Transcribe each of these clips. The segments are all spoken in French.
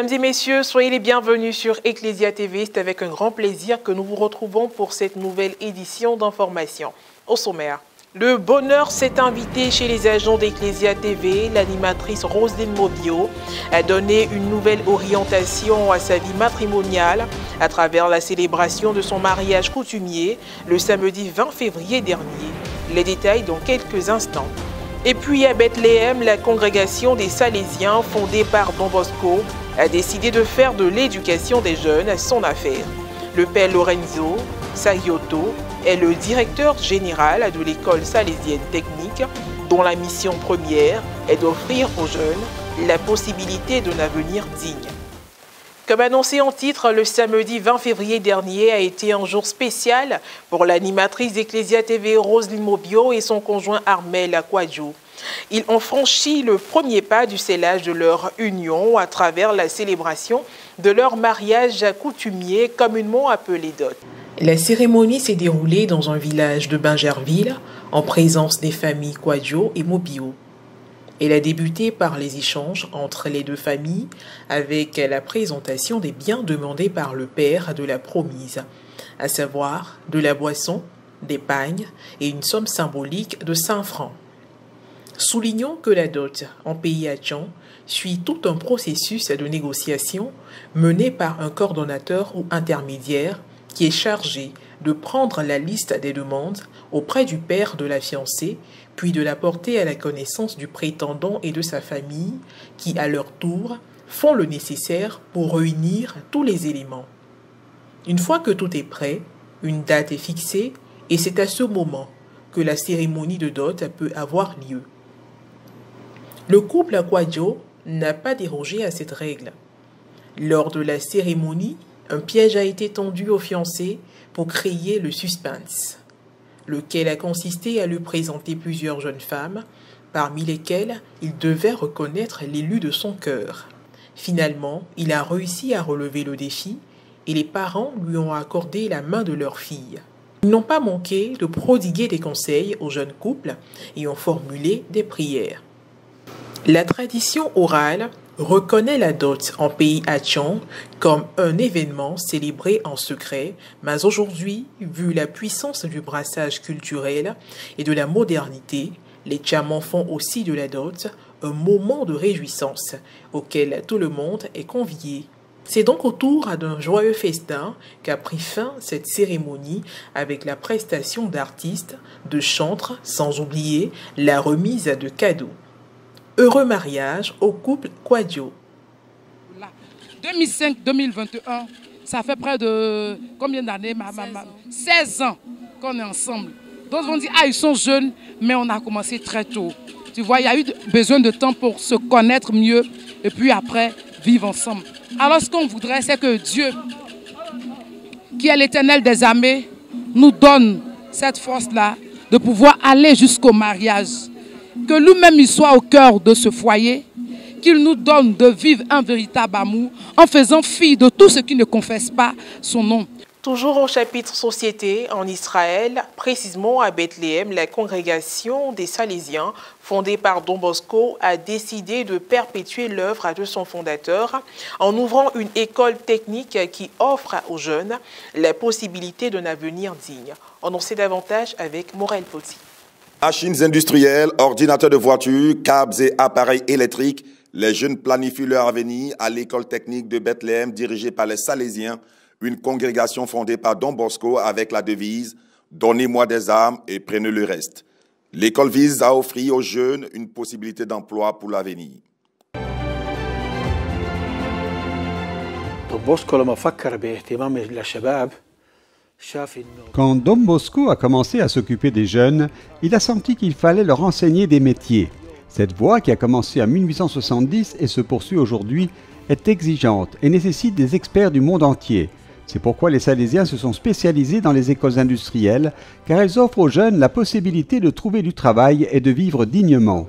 Mesdames et messieurs, soyez les bienvenus sur Ecclesia TV. C'est avec un grand plaisir que nous vous retrouvons pour cette nouvelle édition d'information. Au sommaire, le bonheur s'est invité chez les agents d'Ecclesia TV. L'animatrice Roselyne Mobio a donné une nouvelle orientation à sa vie matrimoniale à travers la célébration de son mariage coutumier le samedi 20 février dernier. Les détails dans quelques instants. Et puis à Bethléem, la congrégation des Salésiens, fondée par Don Bosco, a décidé de faire de l'éducation des jeunes son affaire. Le père Lorenzo Sagiotto est le directeur général de l'école salésienne technique, dont la mission première est d'offrir aux jeunes la possibilité d'un avenir digne. Comme annoncé en titre, le samedi 20 février dernier a été un jour spécial pour l'animatrice d'Ecclesia TV Roselyne Mobio et son conjoint Armel Aquadjo. Ils ont franchi le premier pas du scellage de leur union à travers la célébration de leur mariage coutumier communément appelé dot. La cérémonie s'est déroulée dans un village de Bingerville en présence des familles Quadjo et Mobio. Elle a débuté par les échanges entre les deux familles avec la présentation des biens demandés par le père de la promise, à savoir de la boisson, des pagnes et une somme symbolique de 5 francs. Soulignons que la dot en pays Tchan suit tout un processus de négociation mené par un coordonnateur ou intermédiaire qui est chargé de prendre la liste des demandes auprès du père de la fiancée, puis de la porter à la connaissance du prétendant et de sa famille, qui à leur tour font le nécessaire pour réunir tous les éléments. Une fois que tout est prêt, une date est fixée et c'est à ce moment que la cérémonie de dot peut avoir lieu. Le couple Aquadio n'a pas dérogé à cette règle. Lors de la cérémonie, un piège a été tendu au fiancé pour créer le suspense, lequel a consisté à lui présenter plusieurs jeunes femmes, parmi lesquelles il devait reconnaître l'élu de son cœur. Finalement, il a réussi à relever le défi et les parents lui ont accordé la main de leur fille. Ils n'ont pas manqué de prodiguer des conseils aux jeunes couples et ont formulé des prières. La tradition orale reconnaît la dot en pays Hatchan comme un événement célébré en secret, mais aujourd'hui, vu la puissance du brassage culturel et de la modernité, les Tchamans font aussi de la dot un moment de réjouissance auquel tout le monde est convié. C'est donc autour d'un joyeux festin qu'a pris fin cette cérémonie avec la prestation d'artistes, de chantres, sans oublier la remise de cadeaux. Heureux mariage au couple Quadio. 2005-2021, ça fait près de combien d'années 16 ans qu'on est ensemble. D'autres vont dire, ah, ils sont jeunes, mais on a commencé très tôt. Tu vois, il y a eu besoin de temps pour se connaître mieux et puis après vivre ensemble. Alors, ce qu'on voudrait, c'est que Dieu, qui est l'éternel des armées, nous donne cette force-là de pouvoir aller jusqu'au mariage que lui-même il soit au cœur de ce foyer, qu'il nous donne de vivre un véritable amour en faisant fi de tout ce qui ne confesse pas son nom. Toujours au chapitre société en Israël, précisément à Bethléem, la congrégation des Salésiens, fondée par Don Bosco, a décidé de perpétuer l'œuvre de son fondateur en ouvrant une école technique qui offre aux jeunes la possibilité d'un avenir digne. On en sait davantage avec Morel Poti. Machines industrielles, ordinateurs de voitures, câbles et appareils électriques, les jeunes planifient leur avenir à l'école technique de Bethléem dirigée par les Salésiens, une congrégation fondée par Don Bosco avec la devise Donnez-moi des armes et prenez le reste. L'école vise à offrir aux jeunes une possibilité d'emploi pour l'avenir. Quand Dom Bosco a commencé à s'occuper des jeunes, il a senti qu'il fallait leur enseigner des métiers. Cette voie, qui a commencé en 1870 et se poursuit aujourd'hui, est exigeante et nécessite des experts du monde entier. C'est pourquoi les Salésiens se sont spécialisés dans les écoles industrielles, car elles offrent aux jeunes la possibilité de trouver du travail et de vivre dignement.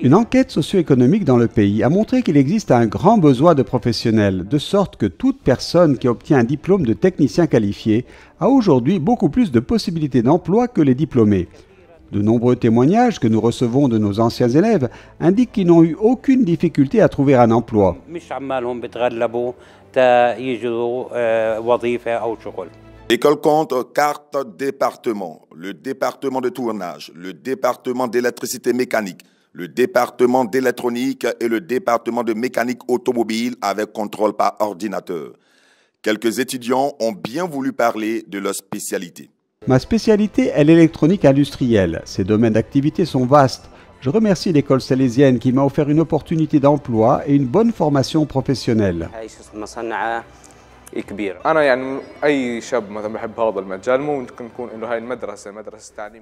Une enquête socio-économique dans le pays a montré qu'il existe un grand besoin de professionnels, de sorte que toute personne qui obtient un diplôme de technicien qualifié a aujourd'hui beaucoup plus de possibilités d'emploi que les diplômés. De nombreux témoignages que nous recevons de nos anciens élèves indiquent qu'ils n'ont eu aucune difficulté à trouver un emploi. L'école compte carte département, le département de tournage, le département d'électricité mécanique, le département d'électronique et le département de mécanique automobile avec contrôle par ordinateur. Quelques étudiants ont bien voulu parler de leur spécialité. Ma spécialité est l'électronique industrielle. Ces domaines d'activité sont vastes. Je remercie l'école salésienne qui m'a offert une opportunité d'emploi et une bonne formation professionnelle.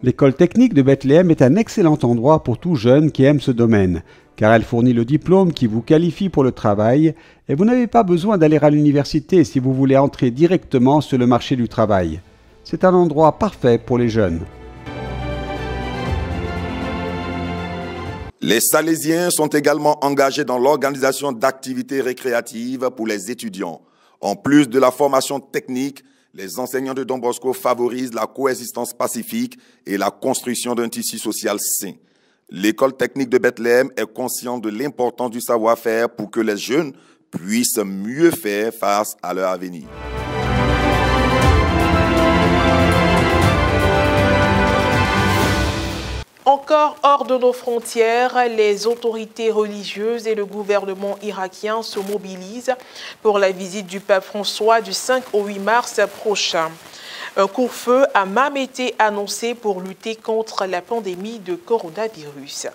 L'école technique de Bethléem est un excellent endroit pour tout jeune qui aime ce domaine, car elle fournit le diplôme qui vous qualifie pour le travail et vous n'avez pas besoin d'aller à l'université si vous voulez entrer directement sur le marché du travail. C'est un endroit parfait pour les jeunes. Les Salésiens sont également engagés dans l'organisation d'activités récréatives pour les étudiants. En plus de la formation technique, les enseignants de Don Bosco favorisent la coexistence pacifique et la construction d'un tissu social sain. L'école technique de Bethléem est consciente de l'importance du savoir-faire pour que les jeunes puissent mieux faire face à leur avenir. Encore hors de nos frontières, les autorités religieuses et le gouvernement irakien se mobilisent pour la visite du pape François du 5 au 8 mars prochain. Un couvre-feu a même été annoncé pour lutter contre la pandémie de coronavirus.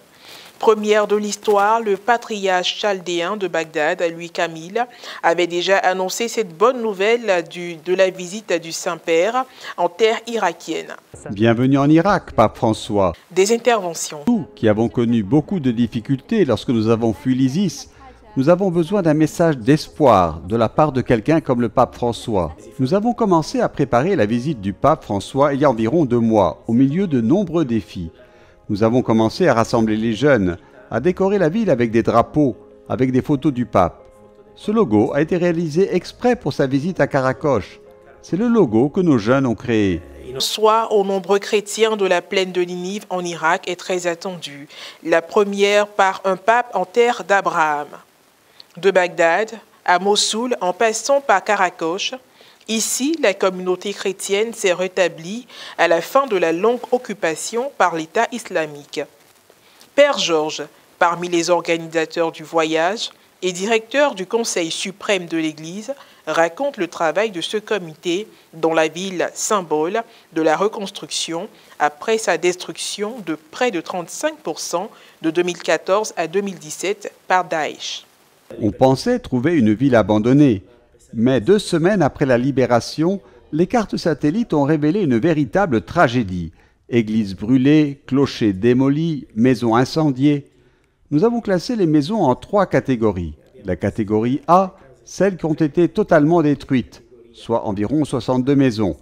Première de l'histoire, le patriarche chaldéen de Bagdad, Louis Camille, avait déjà annoncé cette bonne nouvelle de la visite du Saint-Père en terre irakienne. Bienvenue en Irak, pape François. Des interventions. Nous, qui avons connu beaucoup de difficultés lorsque nous avons fui l'ISIS, nous avons besoin d'un message d'espoir de la part de quelqu'un comme le pape François. Nous avons commencé à préparer la visite du pape François il y a environ deux mois, au milieu de nombreux défis. Nous avons commencé à rassembler les jeunes, à décorer la ville avec des drapeaux, avec des photos du pape. Ce logo a été réalisé exprès pour sa visite à Karakoche. C'est le logo que nos jeunes ont créé. Soit aux nombreux chrétiens de la plaine de Ninive en Irak est très attendu. La première par un pape en terre d'Abraham. De Bagdad à Mossoul en passant par Karakoche, Ici, la communauté chrétienne s'est rétablie à la fin de la longue occupation par l'État islamique. Père Georges, parmi les organisateurs du voyage et directeur du Conseil suprême de l'Église, raconte le travail de ce comité dans la ville symbole de la reconstruction après sa destruction de près de 35% de 2014 à 2017 par Daesh. On pensait trouver une ville abandonnée, mais deux semaines après la libération, les cartes satellites ont révélé une véritable tragédie. Églises brûlées, clochers démolis, maisons incendiées. Nous avons classé les maisons en trois catégories. La catégorie A, celles qui ont été totalement détruites, soit environ 62 maisons.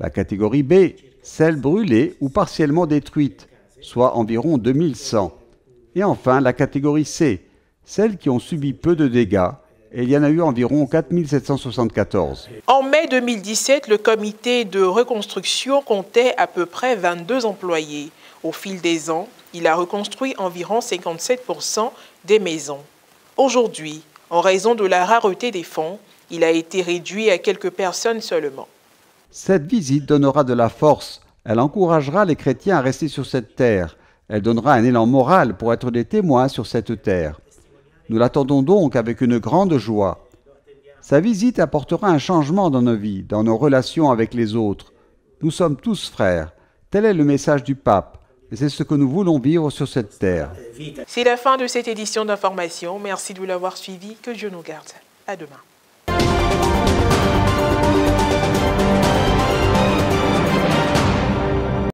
La catégorie B, celles brûlées ou partiellement détruites, soit environ 2100. Et enfin la catégorie C, celles qui ont subi peu de dégâts, et il y en a eu environ 4774. En mai 2017, le comité de reconstruction comptait à peu près 22 employés. Au fil des ans, il a reconstruit environ 57% des maisons. Aujourd'hui, en raison de la rareté des fonds, il a été réduit à quelques personnes seulement. Cette visite donnera de la force. Elle encouragera les chrétiens à rester sur cette terre. Elle donnera un élan moral pour être des témoins sur cette terre. Nous l'attendons donc avec une grande joie. Sa visite apportera un changement dans nos vies, dans nos relations avec les autres. Nous sommes tous frères. Tel est le message du pape. Et c'est ce que nous voulons vivre sur cette terre. C'est la fin de cette édition d'information. Merci de l'avoir suivi. Que Dieu nous garde. À demain.